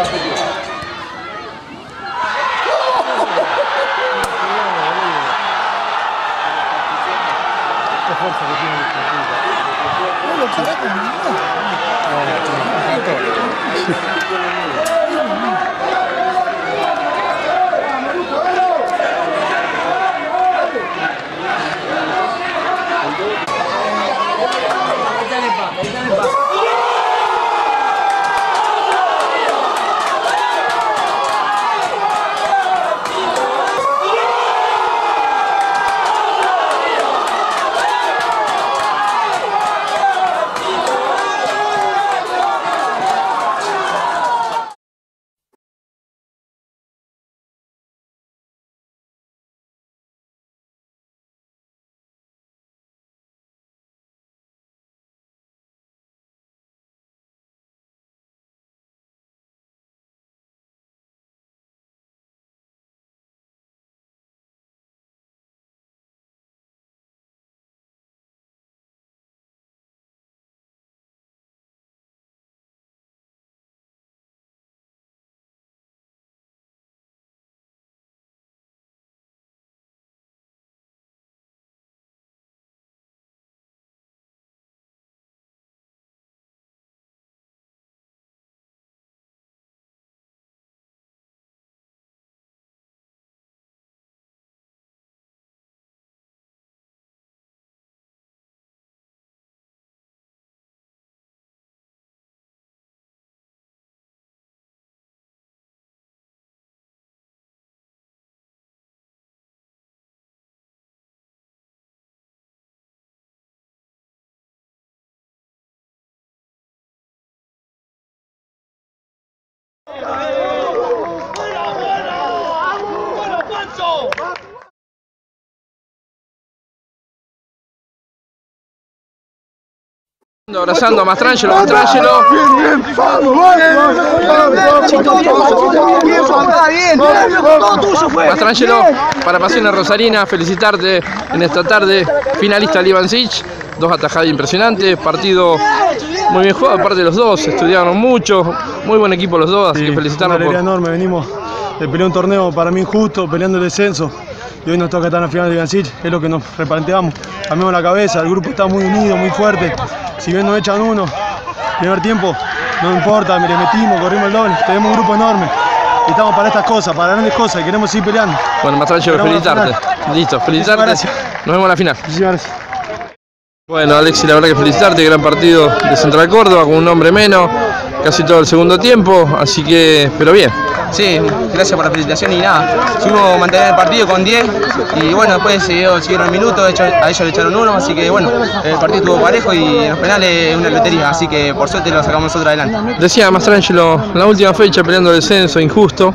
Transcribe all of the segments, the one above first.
がってくる。Forza che viene di quello sarebbe un Abrazando a Mastrangelo, Mastrangelo. Mastrangelo, para Pasiones Rosarina, felicitarte en esta tarde, finalista Livancic, dos atajadas impresionantes, partido muy bien jugado, aparte de los dos, estudiaron mucho, muy buen equipo los dos, así que Una felicitarlos por, alegría enorme, venimos de pelear un torneo para mí injusto, peleando el descenso. Y hoy nos toca estar en la final de Gansich, es lo que nos replanteamos. Cambiamos la cabeza, el grupo está muy unido, muy fuerte. Si bien nos echan uno, primer tiempo, no importa, le metimos, corrimos el doble. Tenemos un grupo enorme. Y estamos para estas cosas, para grandes cosas, y queremos seguir peleando. Bueno, la felicitarte. Listo, felicitarte. Muchísimas Nos vemos en la final. Muchísimas gracias. Bueno, Alexi, la verdad que felicitarte, gran partido de Central Córdoba, con un hombre menos, casi todo el segundo tiempo, así que, pero bien. Sí, gracias por la felicitación y nada, supimos mantener el partido con 10 y bueno, después siguió, siguieron minutos, de hecho, a ellos le echaron uno, así que bueno, el partido estuvo parejo y en los penales una lotería, así que por suerte lo sacamos nosotros adelante. Decía Mastrangelo, la última fecha peleando el descenso injusto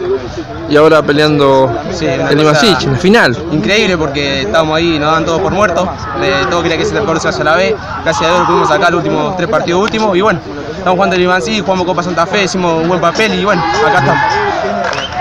y ahora peleando Sí, Ivasic, en final. Increíble porque estábamos ahí, nos dan todo por muerto, eh, todo quería que se se hacia la B, gracias a Dios lo pudimos sacar los últimos tres partidos últimos y bueno, estamos jugando el Ivancí, jugamos Copa Santa Fe, hicimos un buen papel y bueno, acá estamos.